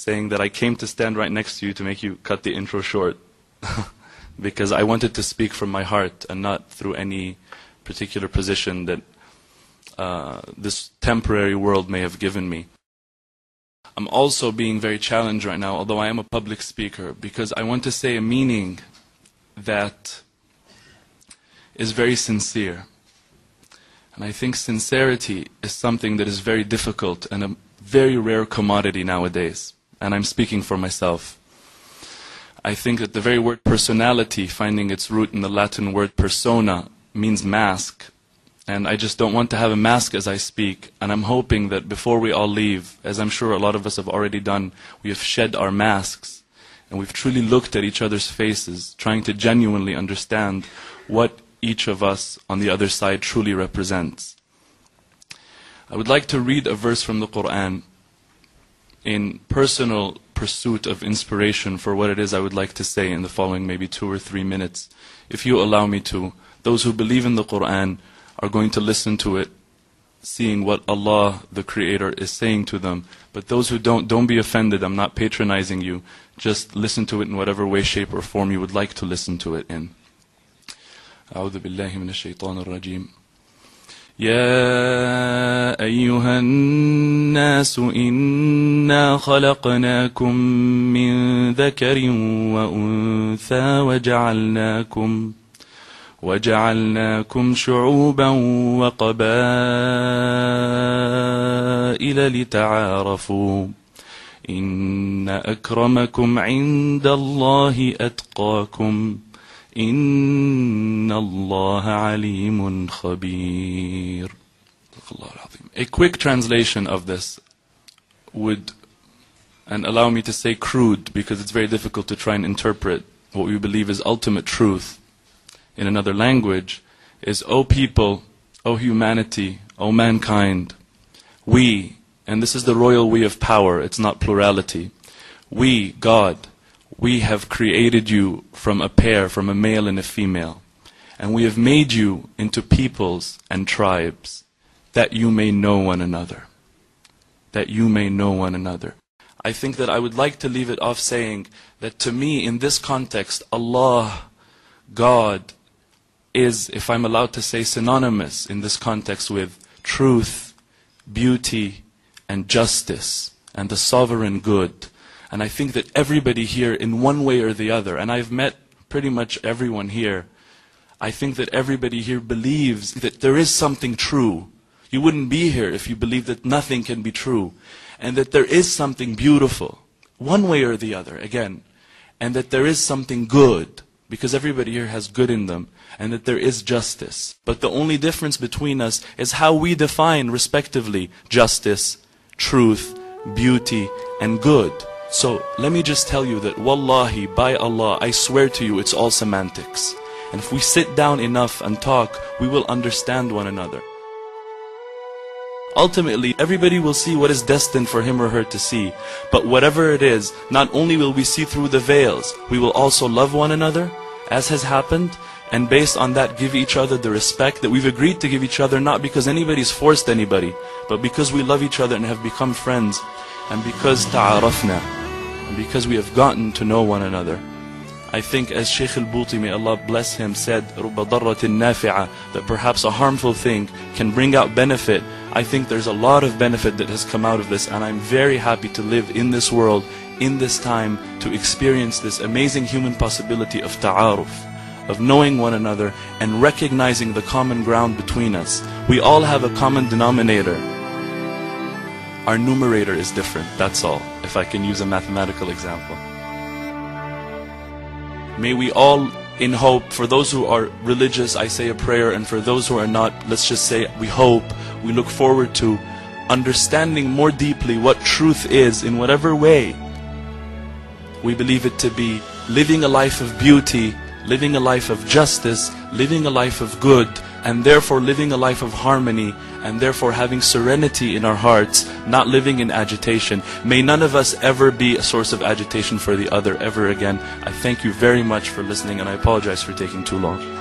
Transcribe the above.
saying that I came to stand right next to you to make you cut the intro short. because I wanted to speak from my heart and not through any particular position that uh, this temporary world may have given me. I'm also being very challenged right now, although I am a public speaker, because I want to say a meaning that is very sincere. And I think sincerity is something that is very difficult and a very rare commodity nowadays. And I'm speaking for myself. I think that the very word personality, finding its root in the Latin word persona, means mask. And I just don't want to have a mask as I speak. And I'm hoping that before we all leave, as I'm sure a lot of us have already done, we have shed our masks. And we've truly looked at each other's faces, trying to genuinely understand what each of us on the other side truly represents. I would like to read a verse from the Quran in personal pursuit of inspiration for what it is I would like to say in the following maybe two or three minutes. If you allow me to, those who believe in the Quran are going to listen to it, seeing what Allah, the Creator, is saying to them. But those who don't, don't be offended. I'm not patronizing you. Just listen to it in whatever way, shape, or form you would like to listen to it in. أعوذ بالله من الشيطان الرجيم يا أيها الناس إنا خلقناكم من ذكر وأنثى وجعلناكم وجعلناكم شعوبا وقبائل لتعارفوا إن أكرمكم عند الله أتقاكم إن الله عليم خبير A quick translation of this would and allow me to say crude because it's very difficult to try and interpret what we believe is ultimate truth in another language is, O people, O humanity, O mankind, we, and this is the royal we of power, it's not plurality, we, God, we have created you from a pair, from a male and a female. And we have made you into peoples and tribes that you may know one another. That you may know one another. I think that I would like to leave it off saying that to me, in this context, Allah, God, is, if I'm allowed to say, synonymous in this context with truth, beauty, and justice, and the sovereign good. And I think that everybody here, in one way or the other, and I've met pretty much everyone here, I think that everybody here believes that there is something true. You wouldn't be here if you believed that nothing can be true. And that there is something beautiful, one way or the other, again. And that there is something good, because everybody here has good in them. And that there is justice. But the only difference between us is how we define, respectively, justice, truth, beauty, and good. So let me just tell you that wallahi, by Allah, I swear to you, it's all semantics. And if we sit down enough and talk, we will understand one another. Ultimately, everybody will see what is destined for him or her to see. But whatever it is, not only will we see through the veils, we will also love one another, as has happened, and based on that give each other the respect that we've agreed to give each other, not because anybody's forced anybody, but because we love each other and have become friends, and because ta'arafna and because we have gotten to know one another. I think as Shaykh al-Buti, may Allah bless him, said, رُبَّ ضَرَّةٍ نَافِعَةٍ That perhaps a harmful thing can bring out benefit. I think there's a lot of benefit that has come out of this and I'm very happy to live in this world, in this time, to experience this amazing human possibility of ta'aruf of knowing one another and recognizing the common ground between us. We all have a common denominator. Our numerator is different, that's all, if I can use a mathematical example. May we all, in hope, for those who are religious, I say a prayer, and for those who are not, let's just say we hope, we look forward to understanding more deeply what truth is in whatever way. We believe it to be living a life of beauty, living a life of justice, living a life of good, and therefore living a life of harmony and therefore having serenity in our hearts, not living in agitation. May none of us ever be a source of agitation for the other ever again. I thank you very much for listening and I apologize for taking too long.